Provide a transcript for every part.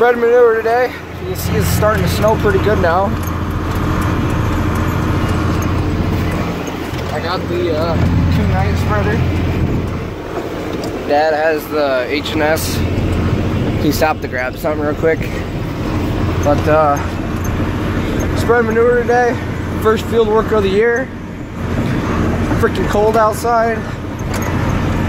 Spread manure today. You can see it's starting to snow pretty good now. I got the uh, 2.9 spreader. Dad has the H&S. He stopped to grab something real quick. But uh, spread manure today. First field work of the year. Freaking cold outside.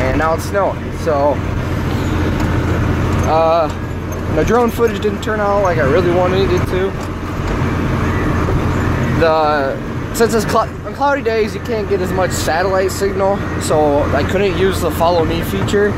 And now it's snowing. So uh, the drone footage didn't turn out like I really wanted it to. The since it's cl on cloudy days, you can't get as much satellite signal, so I couldn't use the follow me feature.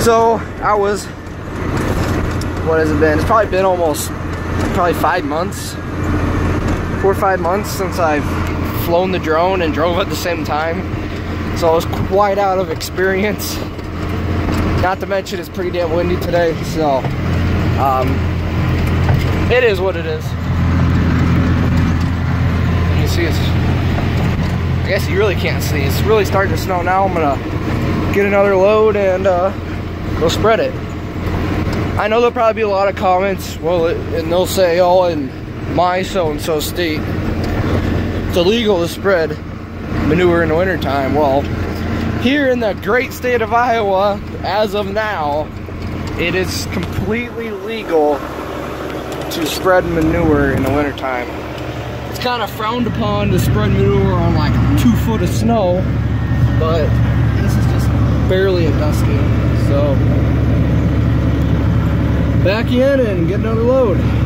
So I was, what has it been? It's probably been almost, probably five months, four or five months since I've flown the drone and drove at the same time. So I was quite out of experience. Not to mention it's pretty damn windy today, so um, it is what it is. You can see it's, I guess you really can't see. It's really starting to snow now. I'm gonna get another load and uh, go spread it. I know there'll probably be a lot of comments, well, and they'll say, oh, in my so-and-so state, it's illegal to spread manure in the wintertime. Well, here in the great state of Iowa, as of now, it is completely legal to spread manure in the wintertime. It's kind of frowned upon to spread manure on like two foot of snow, but this is just barely a dusting. So, back in and get another load.